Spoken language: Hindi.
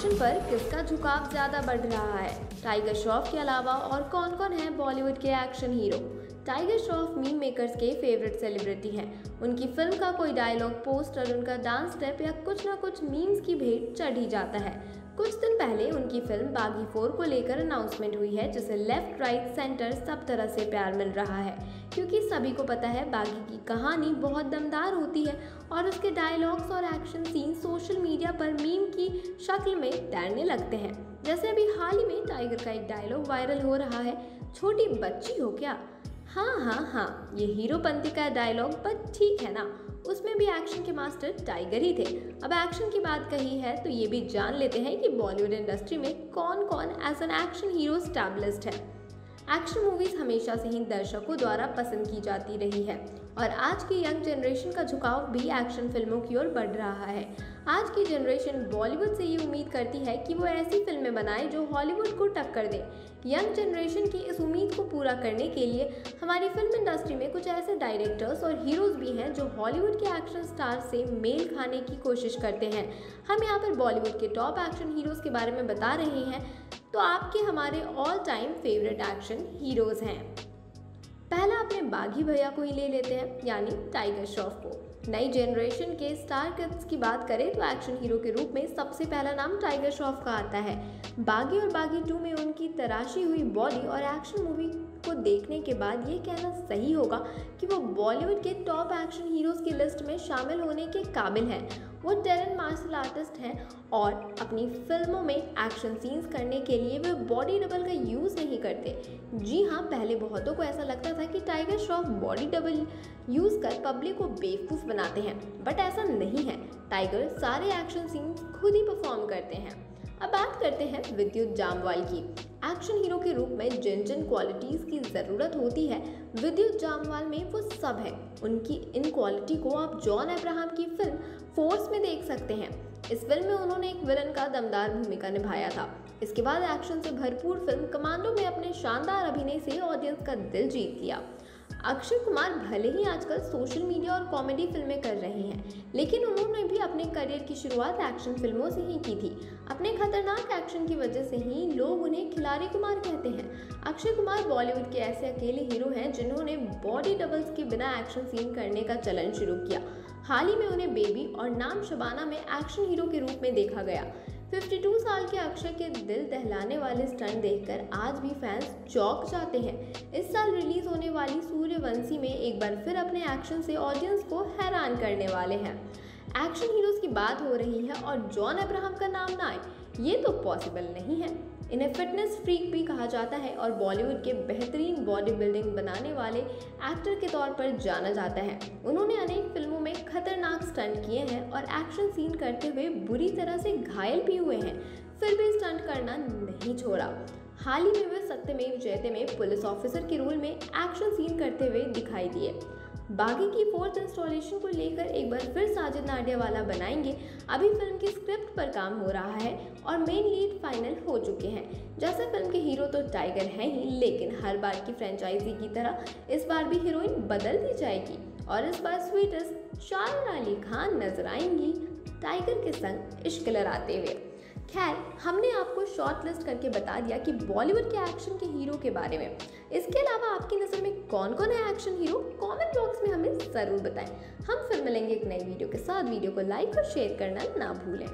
एक्शन पर किसका झुकाव ज़्यादा बढ़ रहा है? टाइगर श्रॉफ के अलावा और कौन कौन है बॉलीवुड के action hero Tiger Shroff meme makers के फेवरेट सेलिब्रिटी हैं। उनकी फ़िल्म का कोई डायलॉग पोस्टर उनका डांस स्टेप या कुछ ना कुछ मीम्स की भेंट चढ़ ही जाता है। कुछ दिन पहले उनकी फ़िल्म बागी फोर को लेकर अनाउंसमेंट हुई है, जिसे लेफ़्ट राइट सेंटर सब तरह से प्यार मिल रहा है। क्योंकि सभी को पता है, बागी की कहानी बहुत दमदार होती है और उसके डायलॉग्स और एक्शन सीन सोशल मीडिया पर मीम की शक्ल में तैरने लगते हैं। जैसे अभी हाल ही में टाइगर का एक डायलॉग वायरल हो रहा है, छोटी बच्ची हो क्या? हाँ हाँ हाँ ये हीरोपंती का डायलॉग पर ठीक है ना। उसमें भी एक्शन के मास्टर टाइगर ही थे। अब एक्शन की बात कही है तो ये भी जान लेते हैं कि बॉलीवुड इंडस्ट्री में कौन कौन as an action hero established है। एक्शन मूवीज़ हमेशा से ही दर्शकों द्वारा पसंद की जाती रही है। और आज की यंग जनरेशन का झुकाव भी एक्शन फ़िल्मों की ओर बढ़ रहा है। आज की जनरेशन बॉलीवुड से ये उम्मीद करती है कि वो ऐसी फ़िल्में बनाए जो हॉलीवुड को टक्कर दे। यंग जनरेशन की इस उम्मीद को पूरा करने के लिए हमारी फ़िल्म इंडस्ट्री में कुछ ऐसे डायरेक्टर्स और हीरोज भी हैं जो हॉलीवुड के एक्शन स्टार से मेल खाने की कोशिश करते हैं। हम यहाँ पर बॉलीवुड के टॉप एक्शन हीरोज के बारे में बता रहे हैं। तो आपके हमारे all time favourite action heroes हैं। पहला अपने बागी भैया को ही ले लेते हैं, यानी टाइगर श्रॉफ को। नई जनरेशन के स्टार किड्स की बात करें तो एक्शन हीरो के रूप में सबसे पहला नाम टाइगर श्रॉफ का आता है। बागी और बागी टू में उनकी तराशी हुई बॉडी और एक्शन मूवी को देखने के बाद ये कहना सही होगा कि वो बॉलीवुड के टॉप एक्शन हीरोज की लिस्ट में शामिल होने के काबिल हैं। वो टेरेंट मार्शल आर्टिस्ट हैं और अपनी फ़िल्मों में एक्शन सीन्स करने के लिए वे बॉडी डबल का यूज़ नहीं करते। जी हाँ पहले बहुतों को ऐसा लगता था कि Tiger Shroff body double use कर पब्लिक को बेवकूफ़ बनाते हैं। बट ऐसा नहीं है। टाइगर सारे एक्शन सीन्स खुद ही परफॉर्म करते हैं। अब बात करते हैं विद्युत जामवाल की। एक्शन हीरो के रूप में जिन जिन क्वालिटीज़ की ज़रूरत होती है, विद्युत जामवाल में वो सब है। उनकी इन क्वालिटी को आप जॉन अब्राहम की फ़िल्म फोर्स में देख सकते हैं। इस फ़िल्म में उन्होंने एक विलन का दमदार भूमिका निभाया था। इसके बाद एक्शन से भरपूर फ़िल्म कमांडो में अपने शानदार अभिनय से ऑडियंस का दिल जीत लिया। अक्षय कुमार भले ही आजकल सोशल मीडिया और कॉमेडी फ़िल्में कर रहे हैं, लेकिन उन्होंने भी अपने करियर की शुरुआत एक्शन फ़िल्मों से ही की थी। अपने खतरनाक एक्शन की वजह से ही लोग उन्हें खिलाड़ी कुमार कहते हैं। अक्षय कुमार बॉलीवुड के ऐसे अकेले हीरो हैं जिन्होंने बॉडी डबल्स के बिना एक्शन सीन करने का चलन शुरू किया। हाल ही में उन्हें बेबी और नाम शबाना में एक्शन हीरो के रूप में देखा गया। 52 साल के अक्षय के दिल दहलाने वाले स्टंट देखकर आज भी फैंस चौक जाते हैं। इस साल रिलीज़ होने वाली सूर्यवंशी में एक बार फिर अपने एक्शन से ऑडियंस को हैरान करने वाले हैं। एक्शन हीरोज की बात हो रही है और जॉन अब्राहम का नाम ना आए, ये तो पॉसिबल नहीं है। इन्हें फिटनेस फ्रीक भी कहा जाता है और बॉलीवुड के बेहतरीन बॉडी बिल्डिंग बनाने वाले एक्टर के तौर पर जाना जाता है। उन्होंने अनेक फ़िल्मों में स्टंट किए हैं और एक्शन सीन करते हुए बुरी तरह से घायल भी हुए हैं। फिर भी स्टंट करना नहीं छोड़ा। हाल ही में वे सत्यमेव जयते में पुलिस ऑफिसर के रोल में एक्शन सीन करते हुए दिखाई दिए। बागी की फोर्थ इंस्टॉलेशन को लेकर एक बार फिर साजिद नाडियावाला बनाएँगे। अभी फ़िल्म की स्क्रिप्ट पर काम हो रहा है और मेन लीड फाइनल हो चुके हैं। जैसे फ़िल्म के हीरो तो टाइगर हैं ही, लेकिन हर बार की फ्रेंचाइजी की तरह इस बार भी हीरोइन बदल दी जाएगी। और इस बार स्वीटेस्ट शायर अली खान नज़र आएँगी टाइगर के संग इश्कलर आते हुए। खैर, हमने आपको शॉर्ट लिस्ट करके बता दिया कि बॉलीवुड के एक्शन के हीरो के बारे में। इसके अलावा आपकी नज़र में कौन कौन है एक्शन हीरो कमेंट बॉक्स में हमें ज़रूर बताएँ। हम फिर मिलेंगे एक नई वीडियो के साथ। वीडियो को लाइक और शेयर करना ना भूलें।